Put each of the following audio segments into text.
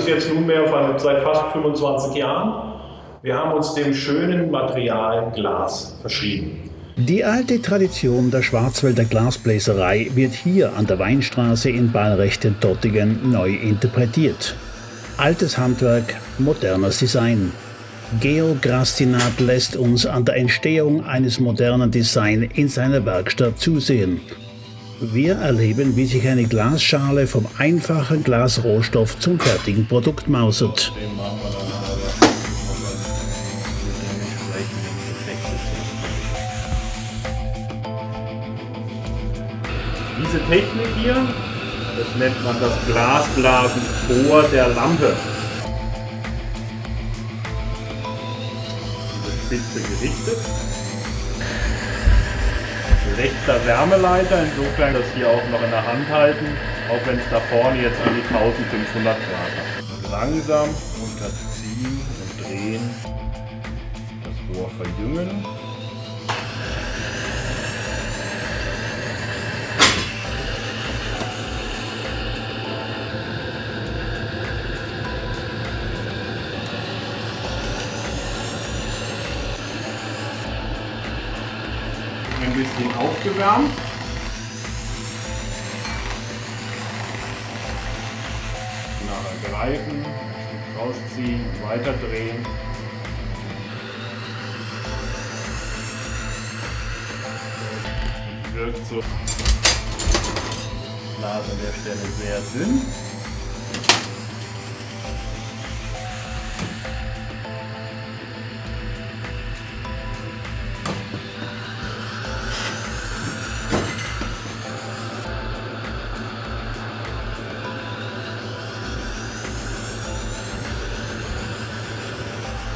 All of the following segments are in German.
seit, seit fast 25 Jahren. Wir haben uns dem schönen Material Glas verschrieben. Die alte Tradition der Schwarzwälder Glasbläserei wird hier an der Weinstraße in Ballrecht-Dottingen neu interpretiert. Altes Handwerk, modernes Design. Geo Grastinat lässt uns an der Entstehung eines modernen Designs in seiner Werkstatt zusehen. Wir erleben, wie sich eine Glasschale vom einfachen Glasrohstoff zum fertigen Produkt mausert. Diese Technik hier, das nennt man das Glasblasen vor der Lampe. Diese Spitze gerichtet. Rechter Wärmeleiter, insofern das hier auch noch in der Hand halten, auch wenn es da vorne jetzt an die 1500 Grad hat. Langsam unterziehen und drehen, das Rohr verjüngen. Ein bisschen aufgewärmt. Nachher greifen, rausziehen, weiter drehen. Wirkt so Nase an der Stelle sehr dünn.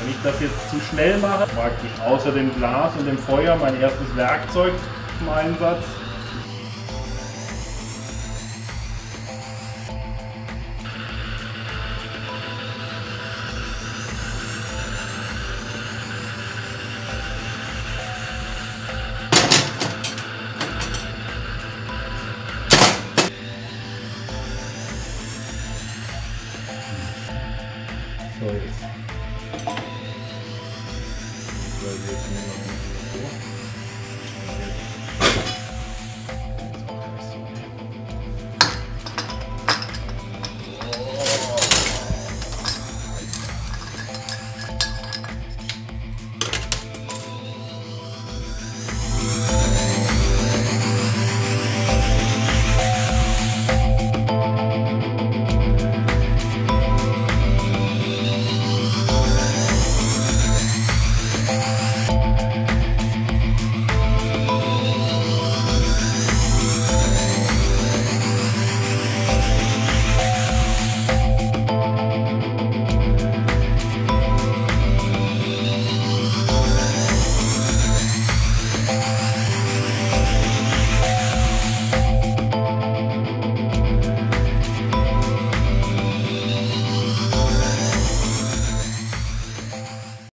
Wenn ich das jetzt zu schnell mache, praktisch außer dem Glas und dem Feuer mein erstes Werkzeug zum Einsatz. So jetzt. Weil wir jetzt nur noch nicht so.